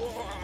Wow.